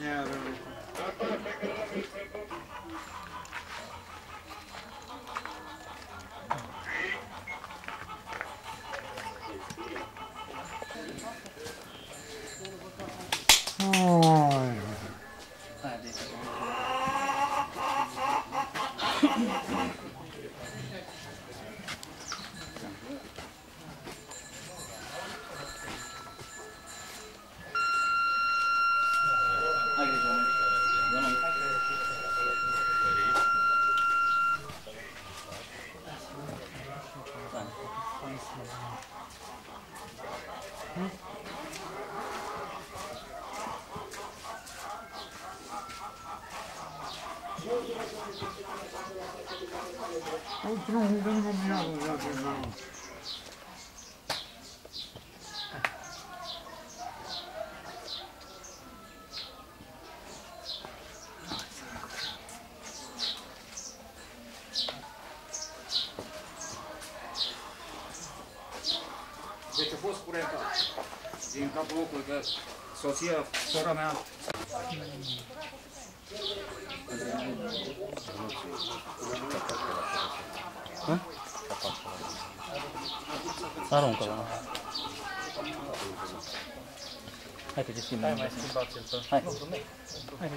Yeah, they're really cool. Aici nu, nu, nu, nu, nu, nu. Deci a fost curentat din capul locului că soția, sora mea, Aruncă-l. Hai că te schimbi. Hai mai schimbați-l. Hai. Hai că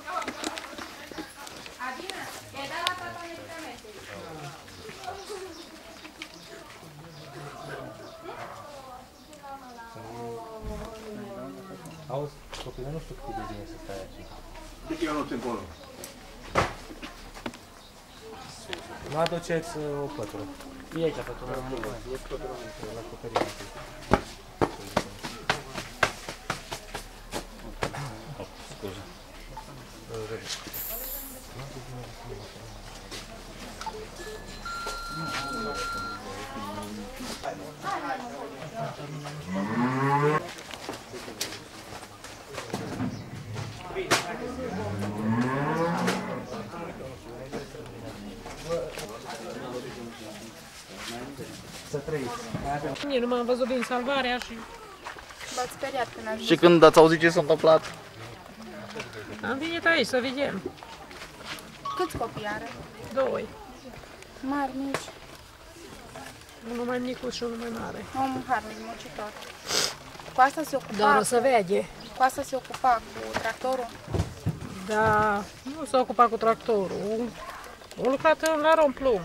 Schimbi. Auzi, copile, nu știu cât de bine să stai aici. Eu nu încolo. Nu aduceți uh, o pătură. E aici pătură. La acoperirea. Scuze. Să trăiți. Nici nu m-am văzut din salvarea și V-ați speriat când ați Și când ați auzit ce s-a întâmplat? am venit aici să vedem. Câți copii are? Doi. Mari, mici, Unul mai micuț și unul mai mare. om harnic, muncitor. Cu asta se ocupa, Doar o să vede. Cu asta se ocupa cu tractorul. Da, nu s-a ocupat cu tractorul. A lucrat la romplum.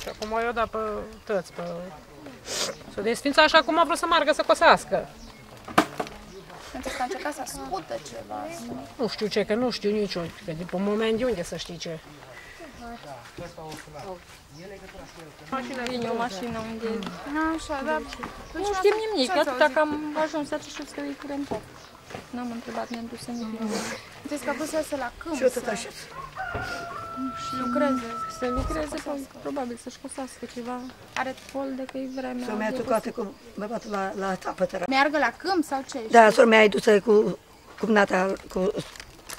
Și acum i-a dat pe tăți, pe... S-a desfințat așa cum a vrut să meargă să cosească. Pentru că a încercat să scută ceva. Să... Nu știu ce, că nu știu niciun, că după moment de unde să știi ce. Vine o mașină unde... Așa, da. Nu știm nimic, atâta că am ajuns aici și că e curentat. N-am întrebat, ne-am dus să ne bine. Deci că a vrut să iasă la câmp, Și eu tot să așa. lucreze. Să lucreze, probabil să-și cosească ceva. Are Pol de că e vremea. Să mi-a toate cu băbatul la, la țapătă. Meargă la câmp sau ce? Da, sora mea e dusă cu cumnata, cu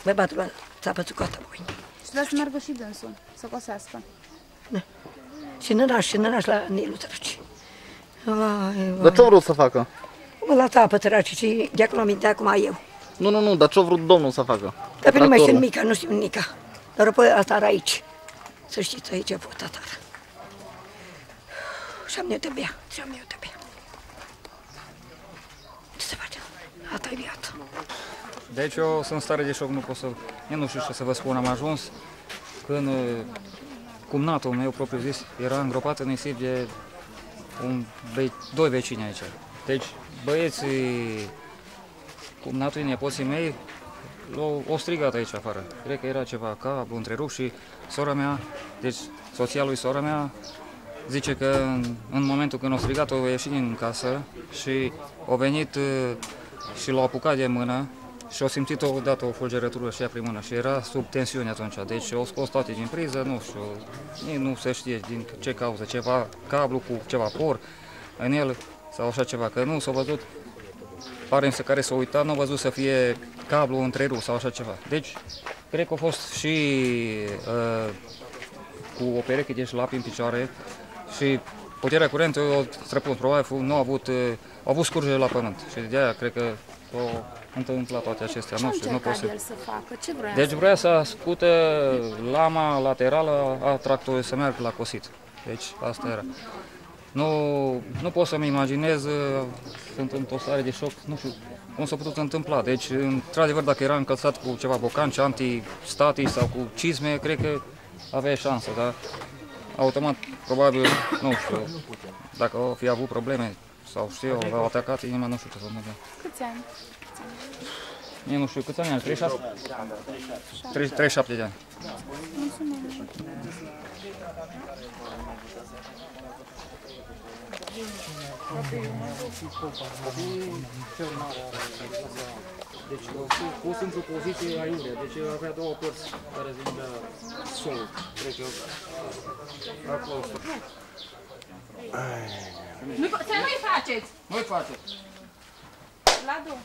băbatul la țapă țucotă. voi. Și trebuie să meargă și dânsul, să cosească. Și năraș, și năraș la Nilu săraci. Vai, Dar vai. ce-a vrut să facă? Mă la țapă săraci și de acolo aminte acum eu. Nu, nu, nu, dar ce-a vrut domnul să facă? Dar pe nu mai știu Tractorul. nimica, nu știu nimica. Dar apoi asta era aici. Să știți, aici a fost tatară. Și am eu tăbea, și am eu tăbea. Ce să facem? Asta e viața. Deci eu sunt în stare de șoc, nu pot să... Eu nu știu ce să vă spun, am ajuns când uh, cumnatul meu propriu zis era îngropat în nisip de un, ve- doi vecini aici. Deci băieții, cumnatul, nepoții mei, l-au o strigat aici afară. Cred că era ceva cablu întrerupt și sora mea, deci soția lui sora mea, zice că în, în momentul când o strigat, o ieșit din casă și au venit uh, și l-au apucat de mână și au simțit odată o fulgerătură și ea prin mână și era sub tensiune atunci. Deci au scos toate din priză, nu știu, nici nu se știe din ce cauză, ceva cablu cu ceva por în el sau așa ceva, că nu s-a văzut pare să care s-a uitat, nu a văzut să fie cablu întrerupt sau așa ceva. Deci, cred că a fost și uh, cu o pereche de șlapi în picioare și puterea curentă o străput. Probabil nu a avut, uh, au avut scurgere la pământ și de aia cred că s-au întâmplat toate acestea. Ce nu a știu, nu pot încercat să... el să facă? Ce vrea Deci să vrea să scute lama laterală a tractorului să meargă la cosit. Deci asta era. Nu, nu pot să-mi imaginez, uh, sunt într-o stare de șoc, nu știu cum s-a putut întâmpla. Deci, într-adevăr, dacă era încălțat cu ceva bocanci antistatici sau cu cizme, cred că avea șansă, dar automat, probabil, nu știu, dacă o fi avut probleme sau știu, eu, l-au atacat inima, nu știu ce s-a întâmplat. Câți ani? Eu nu știu câți ani are, 36? 37 de ani. Deci a fost pus într-o poziție aiurea, deci avea două părți care vindea solul. Cred că acolo. Nu, să nu-i faceți! Nu-i faceți! Ladu!